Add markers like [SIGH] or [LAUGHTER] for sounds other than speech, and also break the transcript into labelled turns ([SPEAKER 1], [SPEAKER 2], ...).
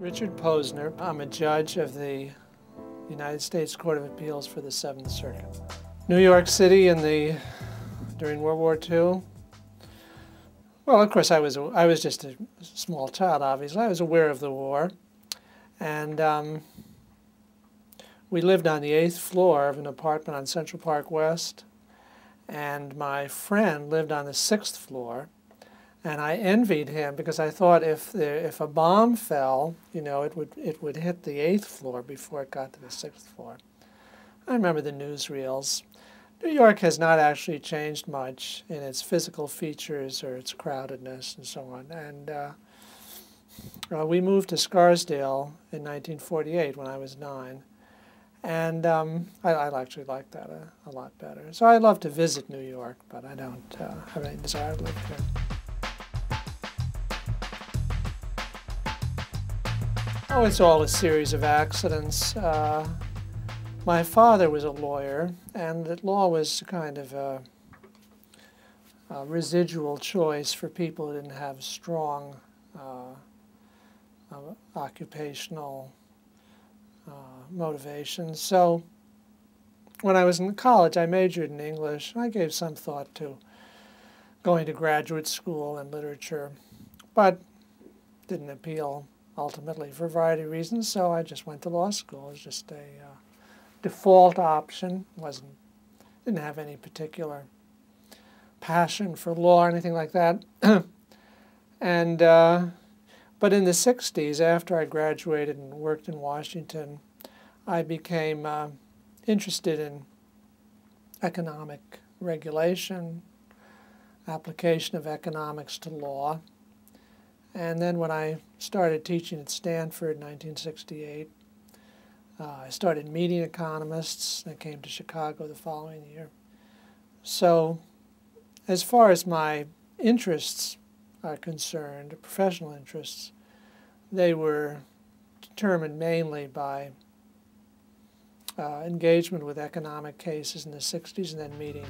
[SPEAKER 1] Richard Posner. I'm a judge of the United States Court of Appeals for the Seventh Circuit. New York City in the during World War II. Well, of course, I was I was just a small child. Obviously, I was aware of the war, and um, we lived on the eighth floor of an apartment on Central Park West, and my friend lived on the sixth floor and I envied him because I thought if there, if a bomb fell, you know, it would it would hit the eighth floor before it got to the sixth floor. I remember the newsreels. New York has not actually changed much in its physical features or its crowdedness and so on. And uh, uh, we moved to Scarsdale in 1948 when I was nine. And um, I, I, actually like that a, a, lot better. So I love to visit New York, but I don't uh, have any desire to live here. Oh, it's all a series of accidents. Uh, my father was a lawyer, and the law was kind of a, a residual choice for people who didn't have strong uh, uh, occupational uh, motivations. So when I was in college, I majored in English. I gave some thought to going to graduate school in literature, but didn't appeal ultimately for a variety of reasons. So I just went to law school. It was just a uh, default option. wasn't didn't have any particular passion for law or anything like that. [CLEARS THROAT] and uh, but in the '60s, after I graduated and worked in Washington, I became uh, interested in economic regulation, application of economics to law. And then when I started teaching at Stanford in 1968, uh, I started meeting economists. I came to Chicago the following year. So as far as my interests are concerned, professional interests, they were determined mainly by uh, engagement with economic cases in the 60s and then meeting.